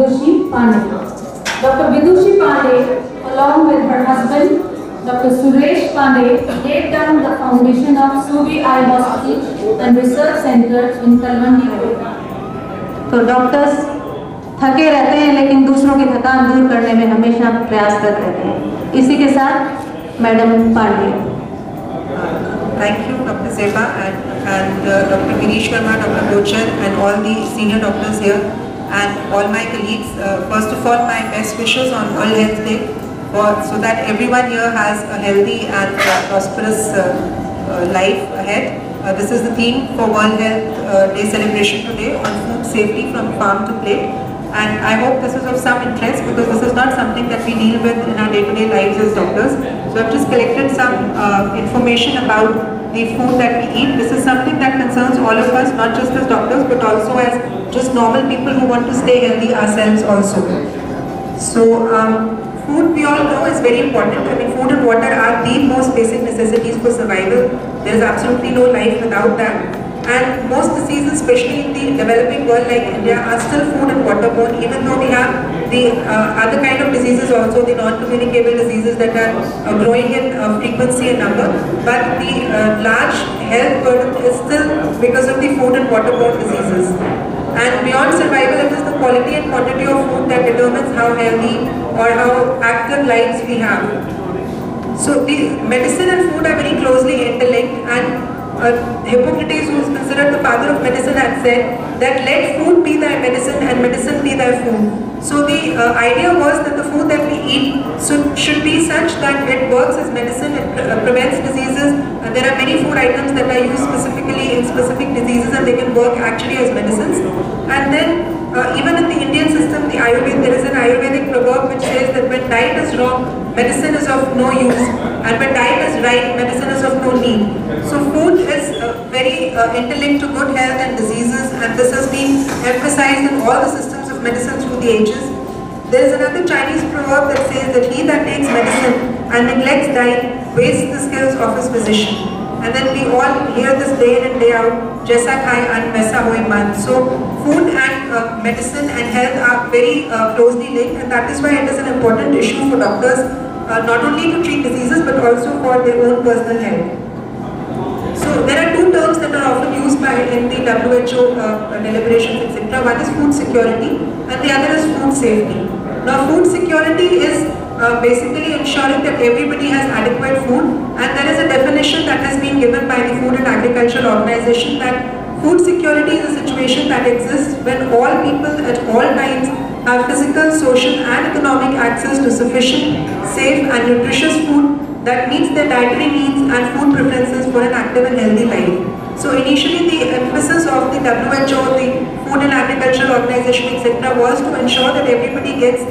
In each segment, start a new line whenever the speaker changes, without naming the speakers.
Vidushi Pandey. Dr. Vidushi Pandey, along with her husband, Dr. Suresh Pandey, laid down the foundation of Subi Eye Hospital and Research Center in Talwandi.
तो doctors थके रहते हैं लेकिन दूसरों की थकान दूर करने में हमेशा प्रयासरत रहते हैं इसी के साथ madam Pandey
Thank you, Dr. Seba and, and uh, Dr. Girish Verma, Dr. Gochar and all the senior doctors here and all my colleagues. Uh, first of all, my best wishes on World Health Day for, so that everyone here has a healthy and uh, prosperous uh, uh, life ahead. This is the theme for World Health Day celebration today on food safety from farm to plate. And I hope this is of some interest because this is not something that we deal with in our day-to-day lives as doctors. So I've just collected some information about the food that we eat. This is something that concerns all of us, not just as doctors, but also as just normal people who want to stay healthy ourselves also. So um, food we all know is very important. I mean, food and water are the most basic necessities for survival. There is absolutely no life without that. And most diseases, especially in the developing world like India, are still food and waterborne, even though we have the uh, other kind of diseases also, the non-communicable diseases that are uh, growing in uh, frequency and number. But the uh, large health burden is still because of the food and waterborne diseases. And beyond survival, it is the quality and quantity of food that determines how healthy or how active lives we have. So the medicine and food are very closely interlinked and uh, Hippocrates, who is considered the father of medicine, had said that let food be thy medicine and medicine be thy food. So the uh, idea was that the food that we eat should, should be such that it works as medicine, it pre uh, prevents diseases. Uh, there are many food items that are used specifically in specific diseases and they can work actually as medicines. And then uh, even in the Indian system, the Ayurveda, there is an Ayurvedic proverb which says that when diet is wrong, medicine is of no use, and when diet is right, medicine is of no need. So food is very uh, interlinked to good health and diseases, and this has been emphasized in all the systems of medicine through the ages. There is another Chinese proverb that says that he that takes medicine and neglects diet wastes the skills of his physician. And then we all hear this day in and day out, Jaisa khai and Maisa hoi man. So food and uh, medicine and health are very uh, closely linked and that is why it is an important issue for doctors uh, not only to treat diseases but also for their own personal health. There are two terms that are often used by in the WHO uh, deliberations etc. One is food security and the other is food safety. Now food security is uh, basically ensuring that everybody has adequate food and there is a definition that has been given by the Food and Agriculture Organization that food security is a situation that exists when all people at all times have physical, social and economic access to sufficient, safe and nutritious food that meets their dietary needs and food preferences for an active and healthy life. So initially the emphasis of the WHO, the Food and Agriculture Organization etc. was to ensure that everybody gets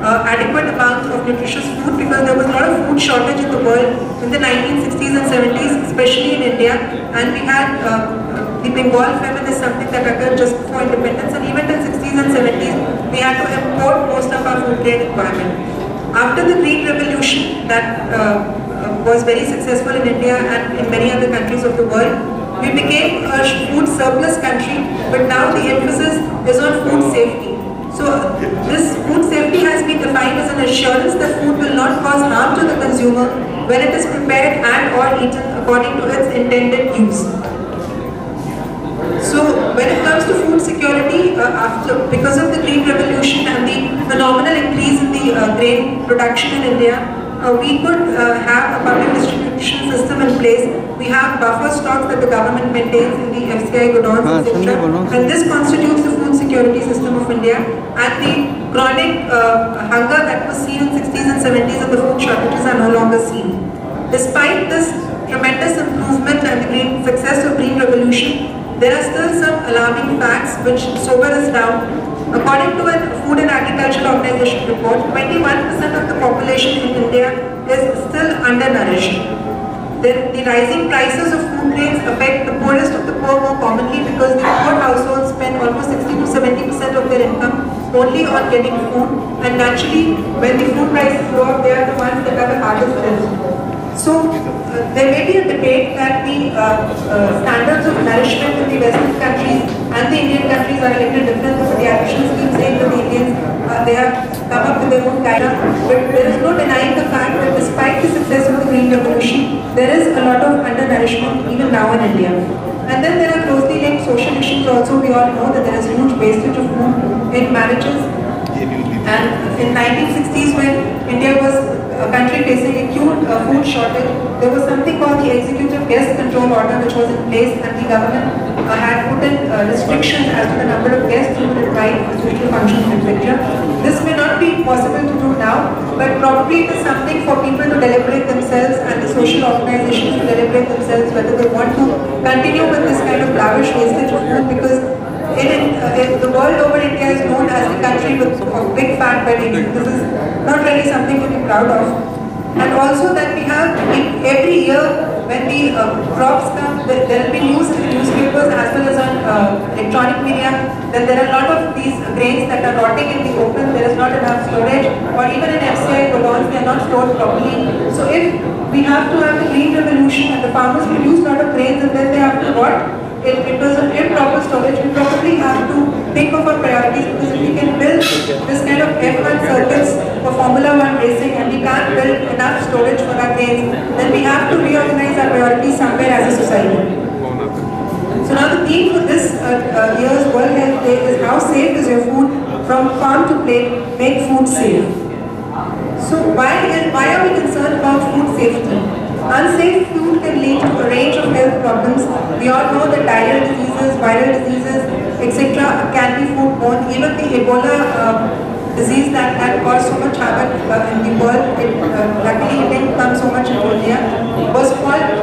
uh, adequate amount of nutritious food because there was a lot of food shortage in the world in the 1960s and 70s, especially in India. And we had uh, the Bengal famine is something that occurred just before independence and even in the 60s and 70s, we had to import most of our food grain requirement. After the Green Revolution that uh, was very successful in India and in many other countries of the world, we became a food surplus country, but now the emphasis is on food safety. So this food safety has been defined as an assurance that food will not cause harm to the consumer when it is prepared and or eaten according to its intended use. So when it comes to food security, uh, after because of the Green Revolution and the phenomenal increase in the uh, grain production in India, uh, we could uh, have a public distribution system in place. We have buffer stocks that the government maintains in the FCI godowns, etc. And this constitutes the food security system of India. And the chronic uh, hunger that was seen in 60s and 70s and the food shortages are no longer seen. Despite this tremendous improvement and the green success of Green Revolution, there are still some alarming facts which sober us down According to a Food and Agriculture Organization report, 21% of the population in India is still undernourished. The, the rising prices of food grains affect the poorest of the poor more commonly because the poor households spend almost 60 to 70% of their income only on getting food and naturally when the food prices go up, they are the ones that are the hardest hit. So uh, there may be a debate that the uh, uh, standards of nourishment in the Western countries and the Indian countries are a little different. The pediatricians keep saying that the Indians, uh, they have come up with their own guidelines. But there is no denying the fact that despite the success of the Green Revolution, there is a lot of undernourishment even now in India. And then there are closely linked social issues also. We all know that there is huge wastage of food in marriages. And in 1960s when India was a country facing acute uh, food shortage, there was something called the Executive Guest Control Order which was in place and the government uh, had put in uh, restrictions as to the number of guests who could invite for social functions, etc. This may not be possible to do now, but probably it is something for people to deliberate themselves and the social organizations to deliberate themselves whether they want to continue with this kind of lavish wastage of food because in, uh, in the world over, India is known as the country with of big fat weddings. This is not really something to be proud of. And also that we have in every year when the uh, crops come, there will be news in the newspapers as well as on uh, electronic media that there are a lot of these grains that are rotting in the open, there is not enough storage or even in FCI godowns they are not stored properly. So if we have to have the green revolution and the farmers produce a lot of grains and then they have to rot, in, terms of improper storage, we probably have to think of our priorities because if we can build this kind of F1 circuits for Formula One racing and we can't build enough storage for our grains, then we have to reorganize our priorities somewhere as a society. So now the theme for this uh, uh, year's World Health Day is how safe is your food from farm to plate, make food safe. So why, why are we concerned about food safety? Unsafe food can lead to a range of health problems. We all know that diarrheal diseases, viral diseases, etc. can be foodborne. Even the Ebola uh, disease that had caused so much havoc uh, in the world, it, uh, luckily it didn't come so much in India, was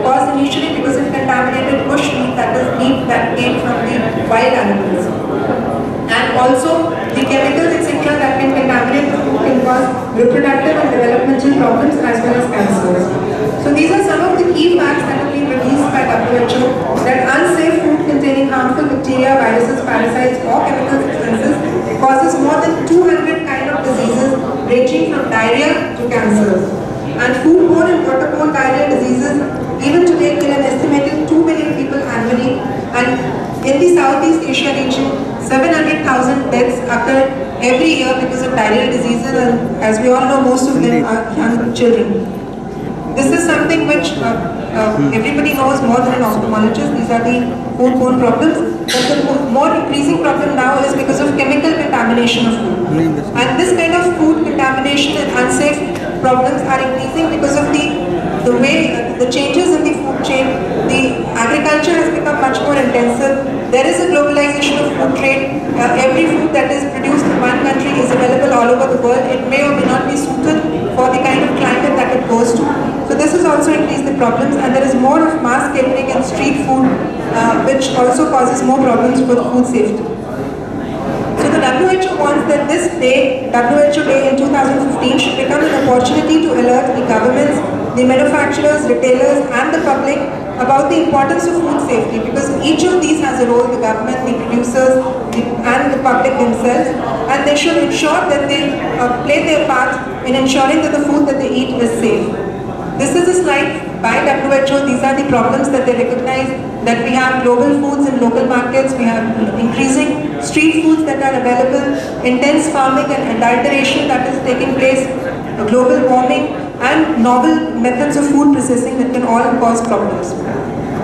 caused initially because it contaminated bush meat, that is meat that came from the wild animals. And also the chemicals etc. that can contaminate the food can cause reproductive and developmental problems as well as cancers. So these are some of the key facts that have been released by WHO that unsafe food containing harmful bacteria, viruses, parasites or chemical substances causes more than 200 kind of diseases ranging from diarrhea to cancer. And foodborne and waterborne diarrhea diseases even today kill an estimated 2 million people annually and in the Southeast Asia region 700,000 deaths occur every year because of diarrheal diseases and as we all know most of them are young children. This is something which uh, uh, everybody knows more than an ophthalmologist. These are the foodborne problems. But the more increasing problem now is because of chemical contamination of food. And this kind of food contamination and unsafe problems are increasing because of the the way, uh, the changes in the food chain, the agriculture has become much more intensive. There is a globalization of food trade. Uh, every food that is produced in one country is available all over the world. It may or may not be suited for the kind of climate that it goes to. This also increased the problems and there is more of mass catering and street food uh, which also causes more problems with food safety. So the WHO wants that this day, WHO Day in 2015 should become an opportunity to alert the governments, the manufacturers, retailers and the public about the importance of food safety because each of these has a role, the government, the producers the, and the public themselves and they should ensure that they uh, play their part in ensuring that the food that they eat is safe. This is a slide by WHO. These are the problems that they recognize that we have global foods in local markets, we have increasing street foods that are available, intense farming and adulteration that is taking place, global warming and novel methods of food processing that can all cause problems.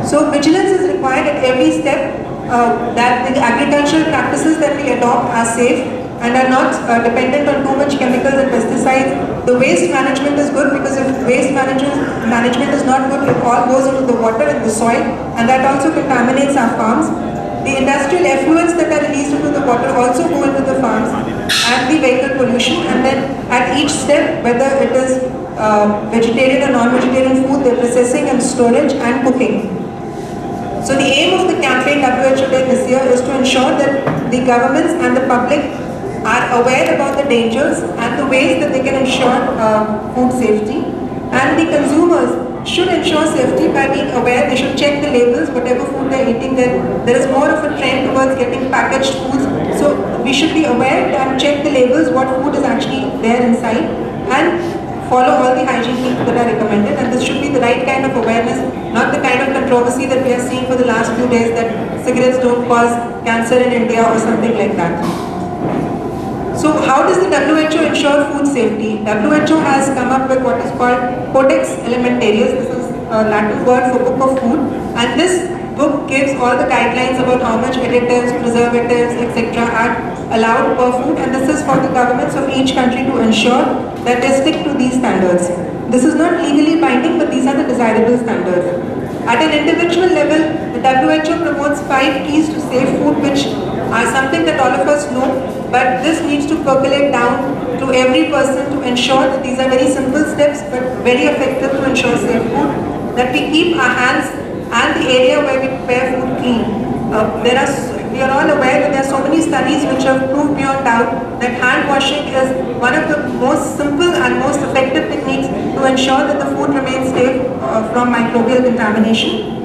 So vigilance is required at every step uh, that the agricultural practices that we adopt are safe and are not uh, dependent on too much chemicals and pesticides. The waste management is good because if waste management, management is not good, it all goes into the water and the soil and that also contaminates our farms. The industrial effluents that are released into the water also go into the farms and the vehicle pollution and then at each step whether it is uh, vegetarian or non-vegetarian food, the processing and storage and cooking. So the aim of the campaign WHO Day this year is to ensure that the governments and the public are aware about the dangers and the ways that they can ensure uh, food safety and the consumers should ensure safety by being aware, they should check the labels, whatever food they're eating, there, there is more of a trend towards getting packaged foods. So we should be aware and check the labels, what food is actually there inside. And follow all the hygiene that are recommended and this should be the right kind of awareness, not the kind of controversy that we are seeing for the last few days that cigarettes don't cause cancer in India or something like that. So how does the WHO ensure food safety? WHO has come up with what is called Codex Alimentarius. This is uh, a Latin word for book of food and this book gives all the guidelines about how much additives, preservatives, etc. are allowed per food and this is for the governments of each country to ensure that they stick to these standards. This is not legally binding but these are the desirable standards. At an individual level, the WHO promotes five keys to safe food which are something that all of us know but this needs to percolate down to every person to ensure that these are very simple steps but very effective to ensure safe food. That we keep our hands and the area where we prepare food clean. Uh, there are, we are all aware that there are so many studies which have proved beyond doubt that hand washing is one of the most simple and most effective techniques to ensure that the food remains safe uh, from microbial contamination.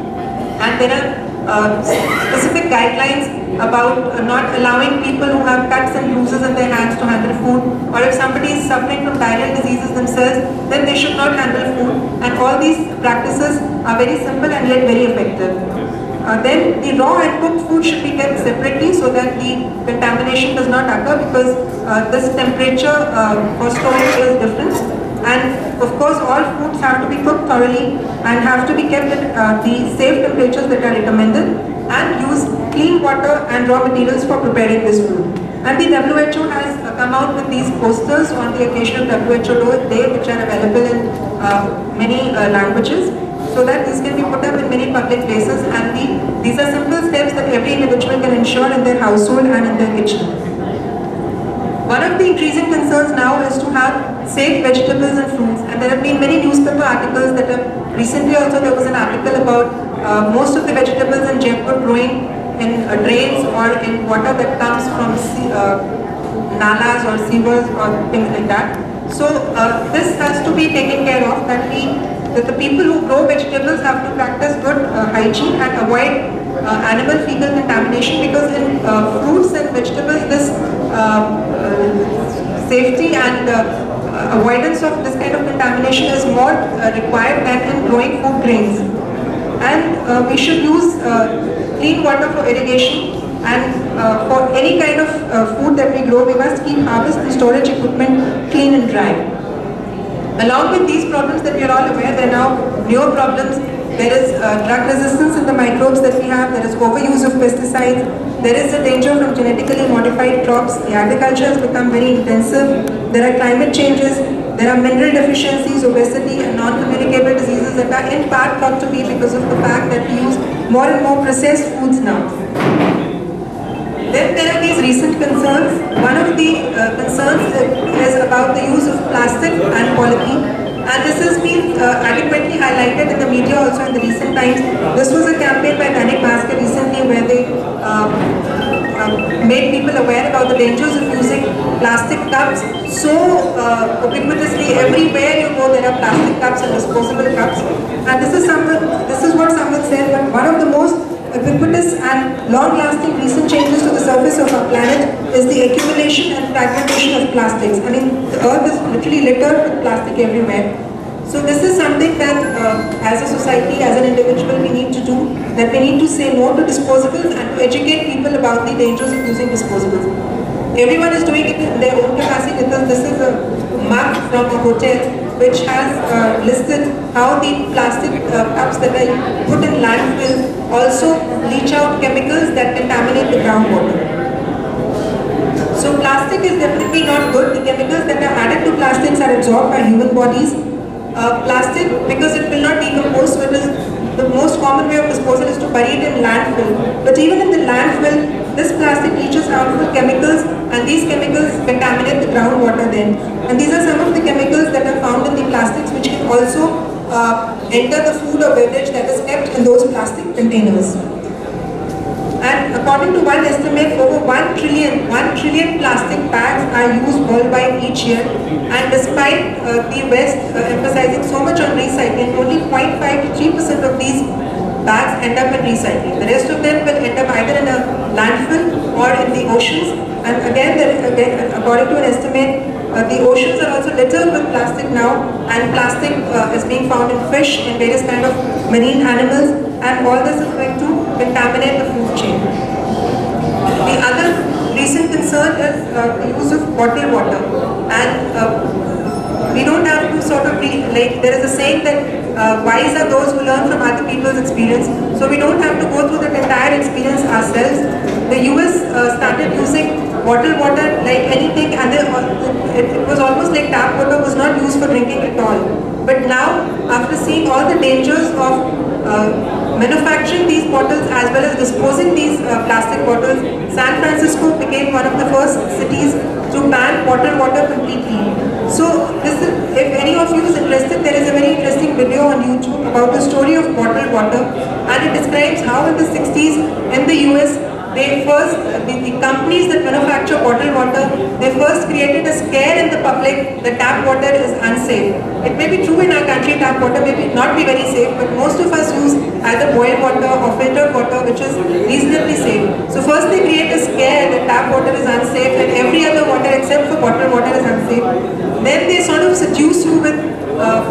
And there are uh, specific guidelines about uh, not allowing people who have cuts and bruises in their hands to handle food or if somebody is suffering from diarrheal diseases themselves then they should not handle food and all these practices are very simple and yet very effective. Uh, then the raw and cooked food should be kept separately so that the contamination does not occur because uh, this temperature uh, for storage is different and of course all foods have to be cooked thoroughly and have to be kept at uh, the safe temperatures that are recommended and use clean water and raw materials for preparing this food. And the WHO has uh, come out with these posters on the occasion of WHO Day which are available in uh, many uh, languages so that this can be put up in many public places and the, these are simple steps that every individual can ensure in their household and in their kitchen. One of the increasing concerns now is to have safe vegetables and fruits and there have been many newspaper articles that have recently also there was an article about uh, most of the vegetables in Jaipur growing in uh, drains or in water that comes from sea, uh, nalas or sewers or things like that. So uh, this has to be taken care of that we that the people who grow vegetables have to practice good uh, hygiene and avoid animal fecal contamination because in uh, fruits and vegetables this uh, uh, safety and uh, avoidance of this kind of contamination is more required than in growing food grains. And we should use clean water for irrigation and uh, for any kind of uh, food that we grow, we must keep harvest and storage equipment clean and dry. Along with these problems that we are all aware, there are now newer problems there is uh, drug resistance in the microbes that we have, there is overuse of pesticides, there is a danger from genetically modified crops, the agriculture has become very intensive, there are climate changes, there are mineral deficiencies, obesity and non-communicable diseases that are in part thought to be because of the fact that we use more and more processed foods now. Then there are these recent concerns. One of the uh, concerns is about the use of plastic and polythene and this has been uh, adequately highlighted in the media also in the recent times. This was a campaign by Dainik Bhaskar recently where they uh, uh, made people aware about the dangers of using plastic cups so uh, ubiquitously everywhere you go there are plastic cups and disposable cups and this is this is what someone said but one of the most ubiquitous and long-lasting recent changes to the surface of our planet is the accumulation and fragmentation of plastics. I mean, the earth is literally littered with plastic everywhere. So this is something that uh, as a society, as an individual, we need to do, that we need to say no to disposables and to educate people about the dangers of using disposables. Everyone is doing it in their own capacity this is a map from a hotel which has uh, listed how the plastic uh, cups that are put in landfill also leach out chemicals that contaminate the groundwater. So plastic is definitely not good. The chemicals that are added to plastics are absorbed by human bodies. Uh, plastic, because it will not decompose, so it is the most common way of disposal is to bury it in landfill. But even in the landfill, this plastic leaches harmful chemicals and these chemicals contaminate the groundwater then. And these are some of the chemicals that are found in the plastics which can also uh, enter the food or beverage that is kept in those plastic containers. And according to one estimate, over 1 trillion, 1 trillion plastic bags are used worldwide each year. And despite uh, the West uh, emphasizing so much on recycling, only 0.5 to 3% of these bags end up in recycling. The rest of them will end up either in a landfill or in the oceans. And again, again according to an estimate, Uh, the oceans are also littered with plastic now and plastic uh, is being found in fish and various kind of marine animals and all this is going to contaminate the food chain. The other recent concern is uh, the use of bottled water and uh, we don't have to sort of be like there is a saying that uh, wise are those who learn from other people's experience so we don't have to go through that entire experience ourselves. The US uh, started using bottled water like anything and it, it was almost like tap water was not used for drinking at all. But now after seeing all the dangers of uh, manufacturing these bottles as well as disposing these uh, plastic bottles, San Francisco became one of the first cities to ban bottled water completely. So this is, if any of you is interested, there is a very interesting video on YouTube about the story of bottled water and it describes how in the 60s in the US they first, the, the, companies that manufacture bottled water, they first created a scare in the public that tap water is unsafe. It may be true in our country, tap water may be not be very safe, but most of us use either boiled water or filtered water, which is reasonably safe. So first they create a scare that tap water is unsafe and every other water except for bottled water is unsafe. Then they sort of seduce you with uh,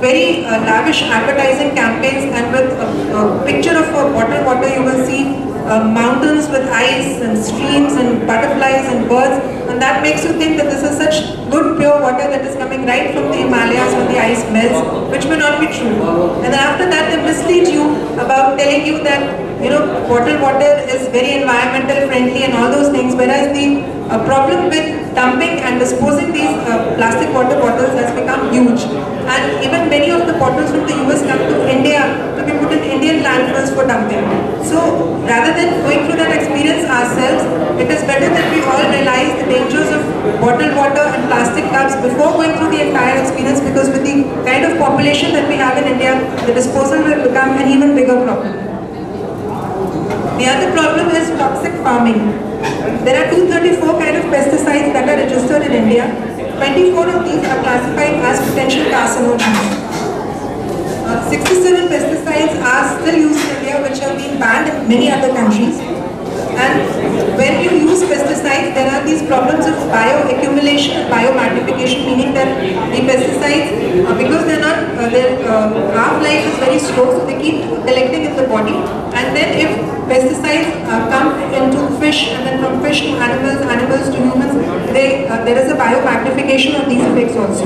very uh, lavish advertising campaigns and with a, a picture of a bottled water you will see uh, mountains with ice and streams and butterflies and birds and that makes you think that this is such good pure water that is coming right from the Himalayas when the ice melts which may not be true. And then after that they mislead you about telling you that you know bottled water is very environmental friendly and all those things whereas the uh, problem with dumping and disposing these uh, plastic water bottles has become huge. And even many of the bottles from the US come to India in Indian landfills for dumping. So rather than going through that experience ourselves, it is better that we all realize the dangers of bottled water and plastic cups before going through the entire experience because with the kind of population that we have in India, the disposal will become an even bigger problem. The other problem is toxic farming. There are 234 kind of pesticides that are registered in India. 24 of these are classified as potential carcinogens. Uh, 67 pesticides are still used in India which have been banned in many other countries. And when you use pesticides, there are these problems of bioaccumulation and biomagnification, meaning that the pesticides, uh, because they're not, uh, their uh, half-life is very slow, so they keep collecting in the body. And then if pesticides uh, come into fish, and then from fish to animals, animals to humans, they, uh, there is a biomagnification of these effects also.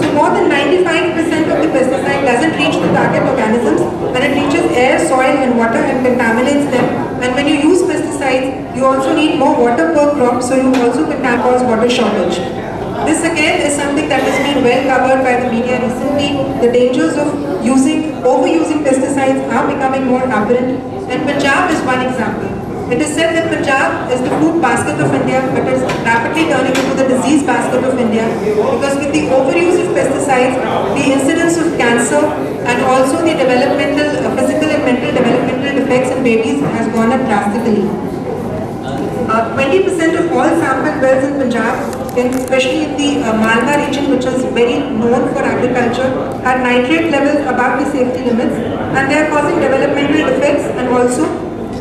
So more than 95% of the pesticide doesn't reach the target organisms when it reaches air, soil and water and contaminates them. And when you use pesticides, you also need more water per crop, so you also can cause water shortage. This again is something that has been well covered by the media recently. The dangers of using, overusing pesticides are becoming more apparent and Punjab is one example. It is said that Punjab is the food basket of India but is rapidly turning into the disease basket of India because with the overuse of pesticides, the incidence of cancer and also the developmental, uh, physical and mental developmental defects in babies has gone up drastically. 20% uh, of all sampled wells in Punjab, in, especially in the uh, Malwa region which is very known for agriculture, had nitrate levels above the safety limits and they are causing developmental defects and also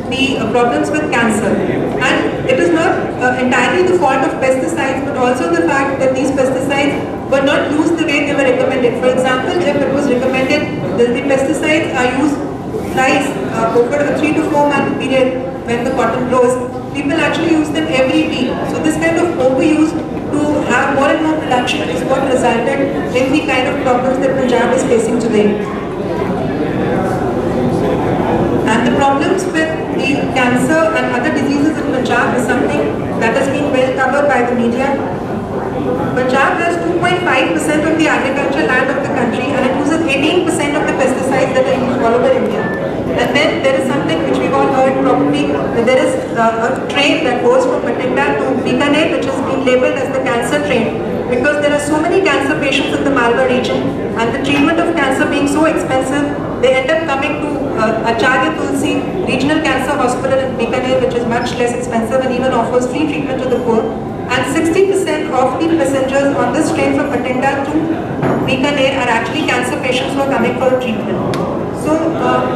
the uh, problems with cancer. And it is not uh, entirely the fault of pesticides, but also the fact that these pesticides were not used the way they were recommended. For example, if it was recommended that the pesticides are used thrice uh, over a three to four month period when the cotton grows, people actually use them every week. So this kind of overuse to have more and more production is what resulted in the kind of problems that Punjab is facing today. And the problems with the cancer and other diseases in Punjab is something that has been well covered by the media. Punjab has 2.5% of the agricultural land of the country and it uses 18% of the pesticides that are used all over India. And then there is something which we've all heard probably, there is uh, a train that goes from Bathinda to Bikaner which has been labeled as the cancer train because there are so many cancer patients in the Malwa region and the treatment of cancer being so expensive, they end up coming to uh, Acharya Tulsi Regional Cancer Hospital in Bikaner which is much less expensive and even offers free treatment to the poor. And 60% of the passengers on this train from Bathinda to Bikaner are actually cancer patients who are coming for treatment. So, uh,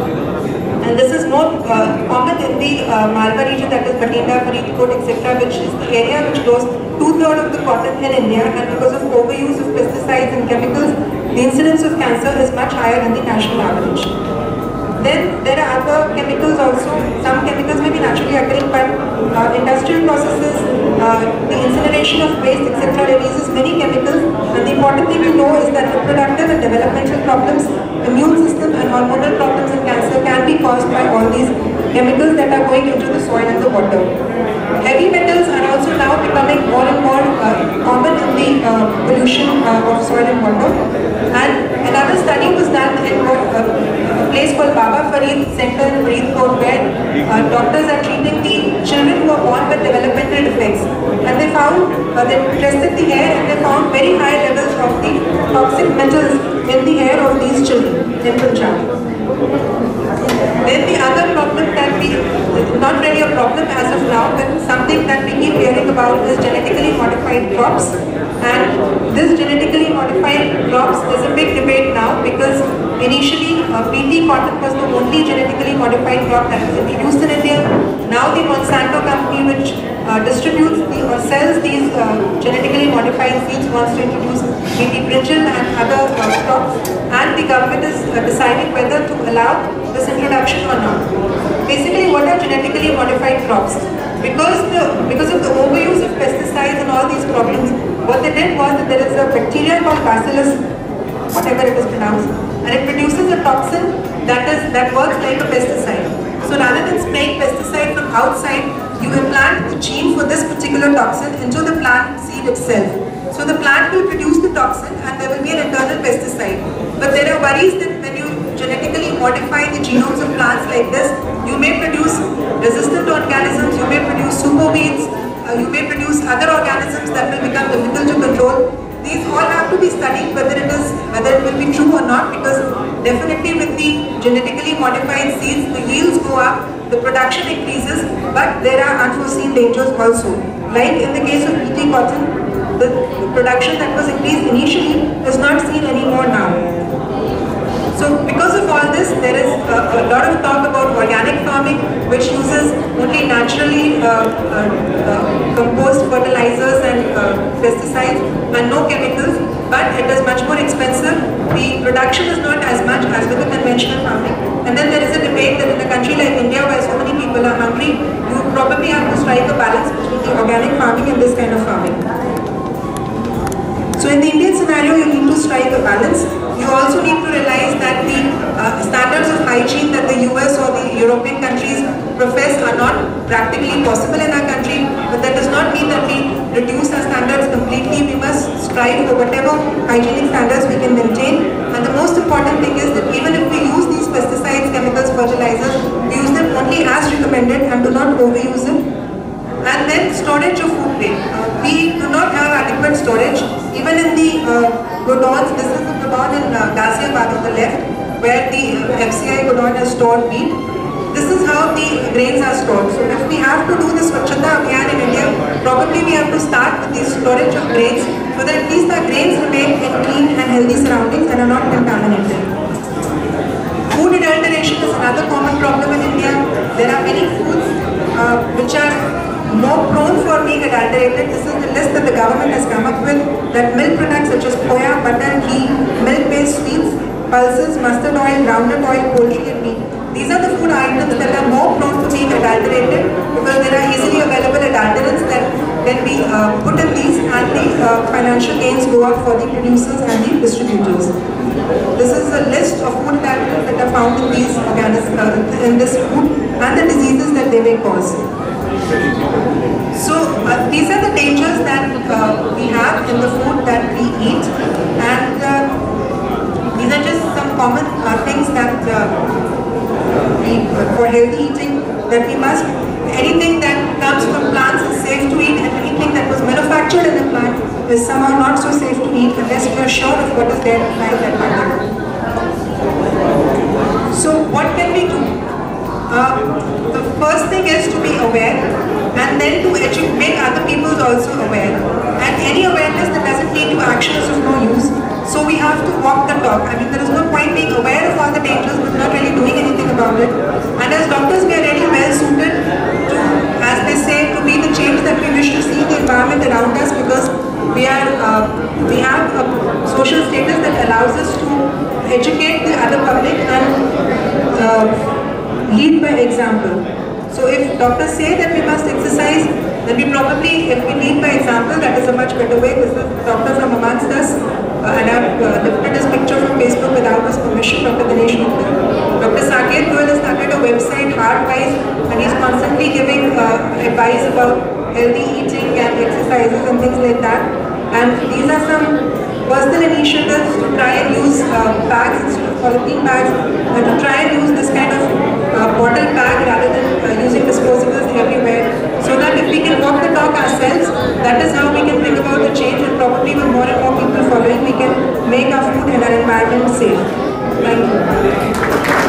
and this is more uh, common in the uh, Malwa region, that is Bathinda, Faridkot, etc., which is the area which grows two-thirds of the cotton in India, and because of overuse of pesticides and chemicals, the incidence of cancer is much higher than the national average. Then there are other chemicals also. Some chemicals may be naturally occurring, but uh, industrial processes, uh, the incineration of waste, etc. releases many chemicals. And the important thing to know is that reproductive and developmental problems, immune system and hormonal problems in cancer can be caused by all these chemicals that are going into the soil and the water. Heavy metals are also now becoming more and more uh, common in the uh, pollution uh, of soil and water. And another study was done in uh, a place called Baba Farid Center in Faridkot where uh, doctors are treating the children who are born with developmental defects. And they found, uh, they tested the hair and they found very high levels of the toxic metals in the hair of these children in Punjab. Then the other problem that we, not really a problem as of now, but something that we keep hearing about is genetically modified crops. And this genetically modified crops is a big debate now because initially uh, BT cotton was the only genetically modified crop that was introduced in India. Now the Monsanto company distributes the, or sells these uh, genetically modified seeds wants to introduce BT brinjal and other uh, crops and the government is uh, deciding whether to allow this introduction or not. Basically what are genetically modified crops? Because, the, because of the overuse of pesticides and all these problems, what they did was that there is a bacteria called Bacillus, whatever it is pronounced, and it produces a toxin that is that works like a pesticide. So rather than spraying pesticide from outside, you implant the gene for this particular toxin into the plant seed itself. So the plant will produce the toxin and there will be an internal pesticide. But there are worries that when you genetically modify the genomes of plants like this, you may produce resistant organisms, you may produce superweeds, uh, you may produce other organisms that will become difficult to control. These all have to be studied whether it is whether it will be true or not because definitely with the genetically modified seeds the yields go up, the production increases, but there are unforeseen dangers also. Like in the case of BT cotton, the production that was increased initially is not seen anymore now. So because of all this, there is a, a, lot of talk about organic farming, which uses only naturally uh, uh, uh, composed fertilizers and uh, pesticides and no chemicals, but it is much more expensive. The production is not as much as with the conventional farming. And then there is a debate that in a country like India, where so many people are hungry, you probably have to strike a balance between the organic farming and this kind of farming. So in the Indian scenario, you need to strike a balance. You also need to realize that the uh, standards of hygiene that the US or the European countries profess are not practically possible in our country, but that does not mean that we reduce our standards completely. We must strive for whatever hygienic standards we can maintain. And the most important thing is that even if we use these pesticides, chemicals, fertilizers, we use them only as recommended and do not overuse them. And then storage of food grain. Uh, we do not have adequate storage. Even in the uh, godowns, this is the godown in uh, Ghaziabad on the left, where the uh, FCI godown has stored wheat. How the grains are stored. So if we have to do this Swachhata Abhiyan in India, probably we have to start with the storage of grains so that at least our grains remain in clean and healthy surroundings and are not contaminated. Food adulteration is another common problem in India. There are many foods uh, which are more prone for being adulterated. This is the list that the government has come up with that milk products such as khoya, butter, ghee, milk-based sweets, pulses, mustard oil, groundnut oil, poultry and meat. These are the food items that are more prone to being adulterated because there are easily available adulterants that can be uh, put in these and the uh, financial gains go up for the producers and the distributors. This is a list of food that, that are found in these organisms, uh, in this food and the diseases that they may cause. So uh, these are the dangers that uh, we have in the food that we eat and uh, these are just some common uh, things that uh, for healthy eating that we must, anything that comes from plants is safe to eat and anything that was manufactured in a plant is somehow not so safe to eat unless we are sure of what is there inside that packet. So what can we do? Uh, the first thing is to be aware and then to make other people also aware. And any awareness that doesn't lead to action is of no use. So we have to walk the talk. I mean, there is no point being aware of all the dangers but not really doing anything about it. And as doctors, we are really well suited to, as they say, to be the change that we wish to see in the environment around us because we are, uh, we have a social status that allows us to educate the other public and uh, lead by example. So if doctors say that we must exercise, then we probably, if we lead by example, that is a much better way. This is a doctor from amongst us, uh, and I've uh, lifted his picture from Facebook without his permission, Dr. Dinesh Gupta. Dr. Saket Goel has started a website, Heartwise, and he's constantly giving uh, advice about healthy eating and exercises and things like that. And these are some personal initiatives to try and use uh, bags instead of polythene bags, and to try and use this kind of uh, bottle bag rather than uh, using disposables everywhere. So that if we can walk the talk ourselves, that is how we can bring about the change and probably with more and more people following, we can make our food and our environment safe. Thank you.